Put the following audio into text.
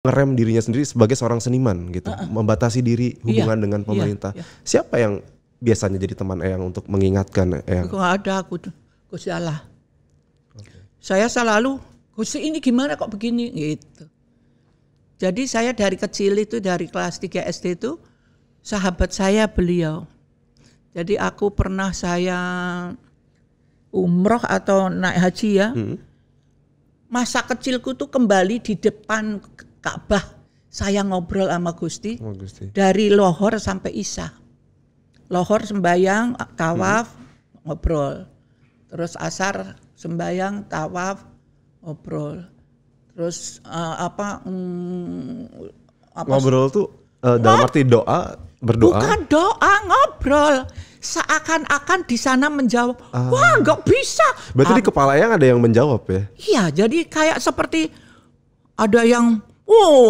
ngerem dirinya sendiri sebagai seorang seniman gitu, membatasi diri hubungan Iya, dengan iya, pemerintah. iya. Siapa yang biasanya jadi teman Eyang untuk mengingatkan Eyang? Kok ada aku tuh, Gusti Allah. Saya selalu, Gusti ini gimana kok begini gitu. Jadi saya dari kecil itu dari kelas 3 SD itu sahabat saya beliau. Jadi aku pernah saya umroh atau naik haji ya. Masa kecilku tuh kembali di depan Ka'bah. Saya ngobrol sama Gusti Oh, Gusti. dari lohor sampai isya. Lohor sembayang, tawaf, ngobrol. Terus asar sembayang, tawaf, ngobrol. Terus eh, apa? mm, apa Ngobrol tuh eh, dalam arti doa, berdoa. Bukan doa, ngobrol. Seakan-akan di sana menjawab, wah nggak bisa. Berarti di kepala Eyang ada yang menjawab ya? Iya, jadi kayak seperti ada yang, Whoa!